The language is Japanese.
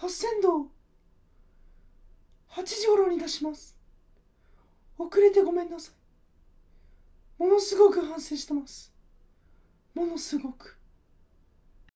八千道八時頃に出します。遅れてごめんなさい。ものすごく反省してます。ものすごく。